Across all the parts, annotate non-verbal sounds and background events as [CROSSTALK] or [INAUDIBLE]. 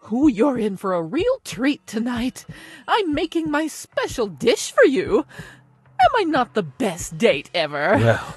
Who you're in for a real treat tonight. I'm making my special dish for you. Am I not the best date ever? Well,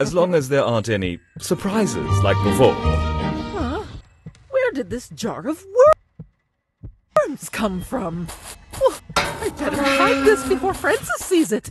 as long as there aren't any surprises like before. Huh? Where did this jar of worms come from? Well, I better hide this before Francis sees it.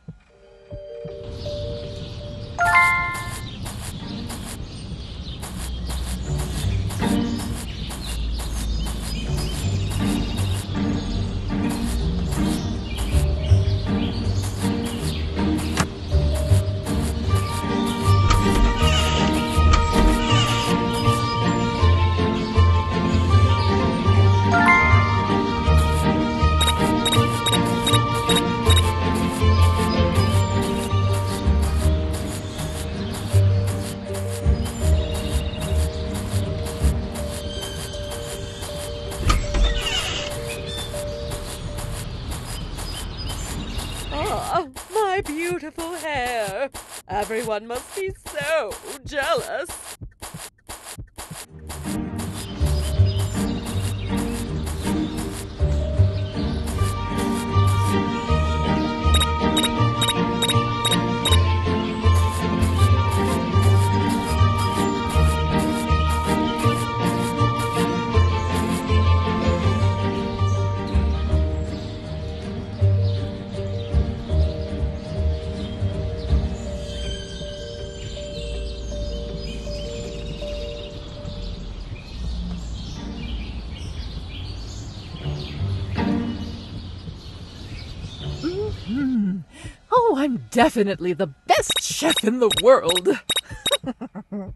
beautiful hair. Everyone must be so jealous. [LAUGHS] Oh, I'm definitely the best chef in the world. [LAUGHS]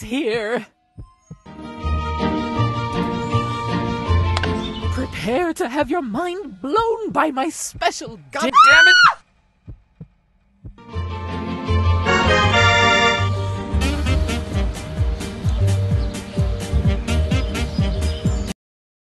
Here. Prepare to have your mind blown by my special God damn it!